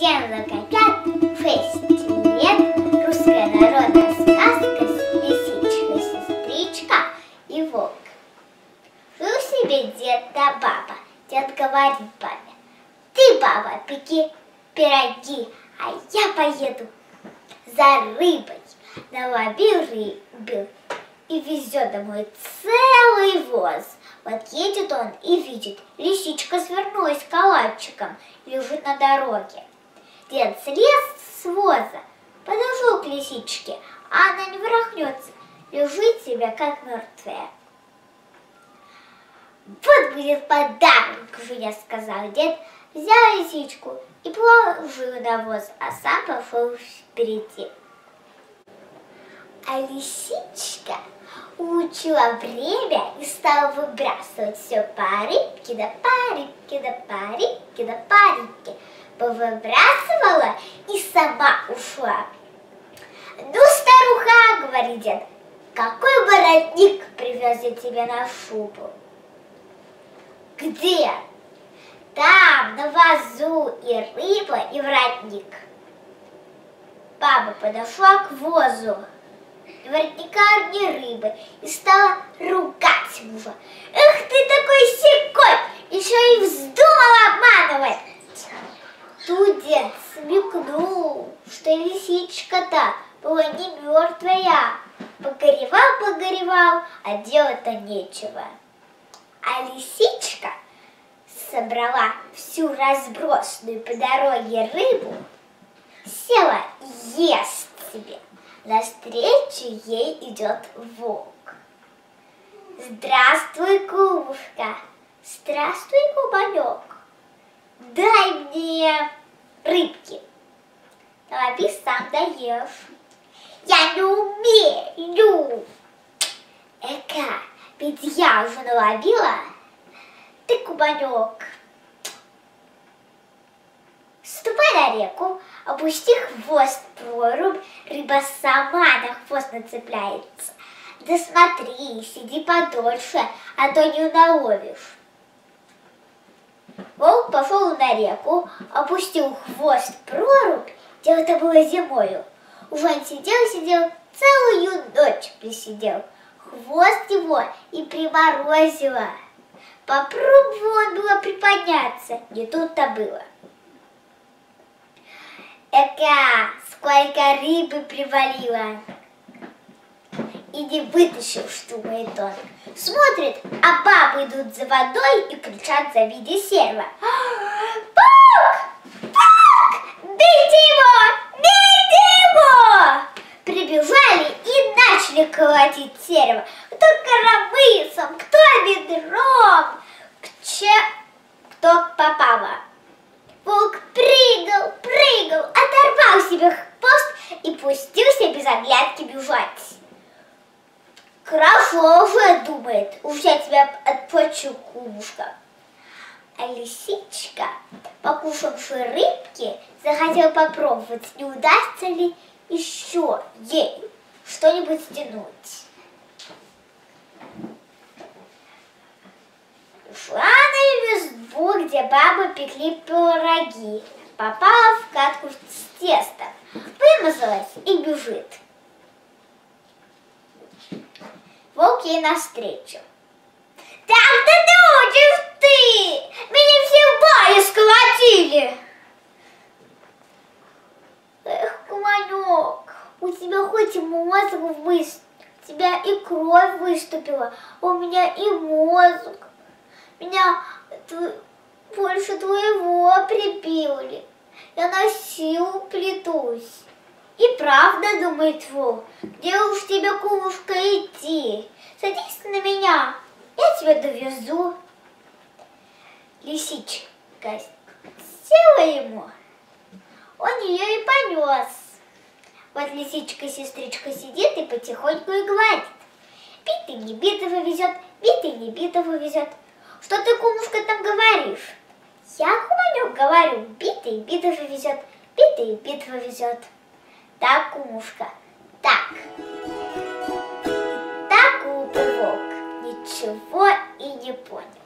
Всем закопят шесть лет Русская народная сказка Лисичка, сестричка и волк Жил себе дед да баба Дед говорит бабе Ты, баба, пеки пироги А я поеду за рыбой Наловил рыбы и везет домой целый воз вот едет он и видит, лисичка свернулась калачиком, лежит на дороге. Дед слез с воза, подошел к лисичке, а она не ворохнется, лежит себе как мертвая. Вот будет подарок, я сказал дед, взял лисичку и положил на воз, а сам пошел впереди. А лисичка улучила время и стала выбрасывать все по рыбке да по рыбке да по рыбке да по рыбке. Повыбрасывала и сама ушла. Ну, старуха, говорит дед, какой воротник привез я тебе на шубу? Где? Там, на вазу и рыба, и воротник. Баба подошла к возу воротника ни рыбы и стала ругать мужа. Эх ты такой секой, еще и вздумал обманывать. Тут дед смекнул, что была не мертвая. Погоревал, погоревал, а делать-то нечего. А лисичка собрала всю разбросанную по дороге рыбу, села и ест себе. Навстречу ей идет волк. Здравствуй, кумушка. Здравствуй, кубанек. Дай мне рыбки. Лови сам даешь. Я не умею. Эка, ведь я уже наловила. Ты, кубанек, ступай на реку, Опусти хвост прорубь, рыба сама на хвост нацепляется. Да смотри, сиди подольше, а то не наловишь. Волк пошел на реку, опустил хвост прорубь, дело это было зимою. Уже он сидел-сидел, целую ночь присидел. Хвост его и приморозило. Попробовал он было приподняться, не тут-то было. Эка, сколько рыбы привалило. И не вытащил, что думает он. Смотрит, а бабы идут за водой и кричат за виде серва. Бейте его! Бейте его! Прибежали и начали колотить серва. Кто коромыслом, кто ведром, кто, кто попало. Волк прыгал, прыгал, оторвал себе хвост и пустился без оглядки бежать. Хорошо уже, думает, уж я тебя отплачу, кумушка. А лисичка, покушавши рыбки, захотела попробовать, не удастся ли еще ей что-нибудь стянуть. Шла на избу, где бабы пекли пироги. Попала в катку с тестом, вымазалась и бежит. Волк ей навстречу. Так-то научишь ты! Меня все в бане сколотили! Эх, куманек, у тебя хоть и мозг выступил, у тебя и кровь выступила, у меня и мозг. Меня больше твоего припили. Я на силу плетусь. И правда, думает волк, где уж тебе, кумушка, идти? Садись я тебя довезу. Лисичка села ему, он ее и понес. Вот лисичка-сестричка сидит и потихоньку и гладит. Битый не битого везет, битый не битого везет. Что ты, кумушка, там говоришь? Я, куманек, говорю, битый битва везет, битый битва везет. Так, кумушка, так. Так,